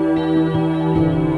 Música